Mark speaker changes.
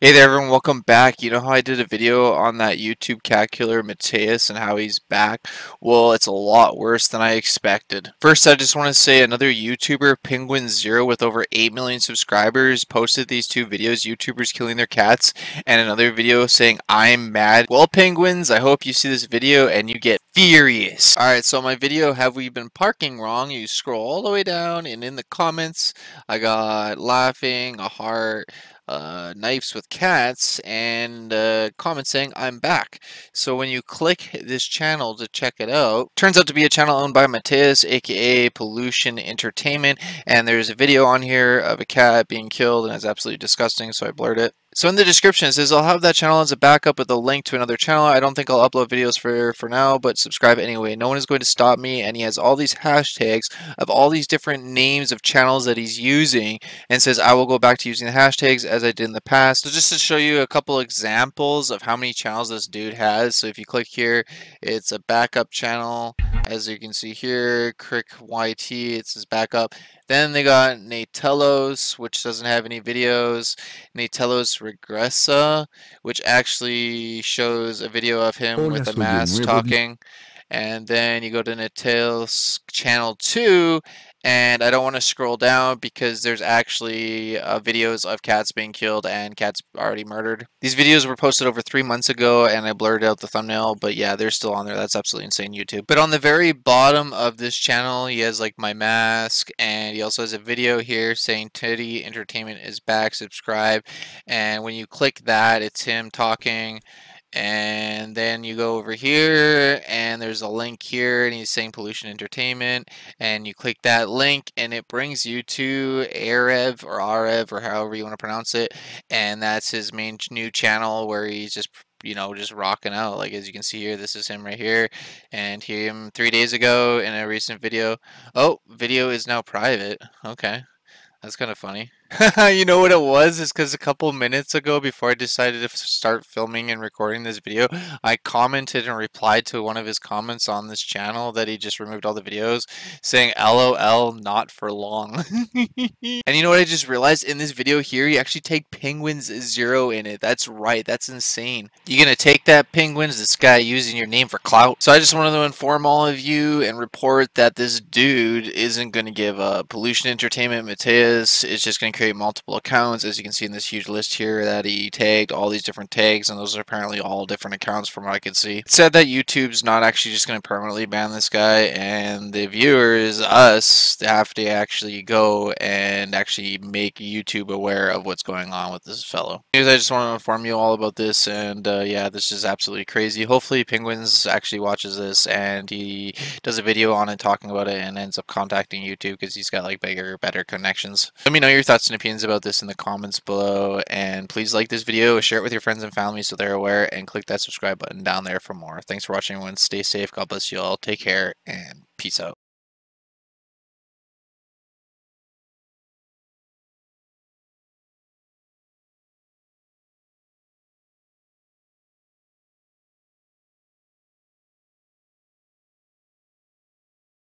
Speaker 1: Hey there everyone, welcome back. You know how I did a video on that YouTube cat killer Matias and how he's back? Well, it's a lot worse than I expected. First, I just want to say another YouTuber, Penguinz0 with over 8 million subscribers, posted these two videos, YouTubers killing their cats, and another video saying, I'm mad. Well, Penguins, I hope you see this video and you get furious. Alright, so my video, Have We Been Parking Wrong? You scroll all the way down and in the comments, I got laughing, a heart, uh, knives with cats and uh, comment saying I'm back. So when you click this channel to check it out, turns out to be a channel owned by Matias, aka Peluchin Entertainment, and there's a video on here of a cat being killed and it's absolutely disgusting, so I blurred it. So in the description it says I'll have that channel as a backup with a link to another channel. I don't think I'll upload videos for for now, but subscribe anyway. No one is going to stop me and he has all these hashtags of all these different names of channels that he's using and says I will go back to using the hashtags as I did in the past. So just to show you a couple examples of how many channels this dude has. So if you click here, it's a backup channel. As you can see here, Crick YT, it's his backup. Then they got Naytelos, which doesn't have any videos. Naytelos Regressa, which actually shows a video of him oh, with a mask talking. And then you go to Naytelos channel 2, and I don't want to scroll down because there's actually uh, videos of cats being killed and cats already murdered. These videos were posted over three months ago and I blurred out the thumbnail, but yeah, they're still on there. That's absolutely insane, YouTube. But on the very bottom of this channel, he has like my mask and he also has a video here saying Teddy Entertainment is back, subscribe. And when you click that, it's him talking and then you go over here and there's a link here and he's saying peluchin entertainment and you click that link and it brings you to Arev or Arev or however you want to pronounce it and that's his main new channel where he's just you know just rocking out. Like as you can see here this is him right here and him three days ago in a recent video. Oh video is now private. Okay. That's kind of funny you know what it was? Is because a couple minutes ago, before I decided to start filming and recording this video, I commented and replied to one of his comments on this channel that he just removed all the videos, saying "LOL, not for long." and you know what I just realized? In this video here, you actually take Penguinz0 in it. That's right. That's insane. You're gonna take that Penguins? This guy using your name for clout. So I just wanted to inform all of you and report that this dude isn't gonna give up. Peluchin Entertainment Matias is just gonna create multiple accounts, as you can see in this huge list here that he tagged all these different tags, and those are apparently all different accounts from what I can see. It said that YouTube's not actually just going to permanently ban this guy, and the viewers, us, have to actually go and actually make YouTube aware of what's going on with this fellow. Anyways, I just want to inform you all about this, and uh, yeah, this is absolutely crazy. Hopefully Penguins actually watches this, and he does a video on it talking about it, and ends up contacting YouTube because he's got like bigger, better connections. Let me know your and opinions about this in the comments below, and please like this video, share it with your friends and family so they're aware, and click that subscribe button down there for more. Thanks for watching everyone. Stay safe. God bless you all. Take care, and peace out.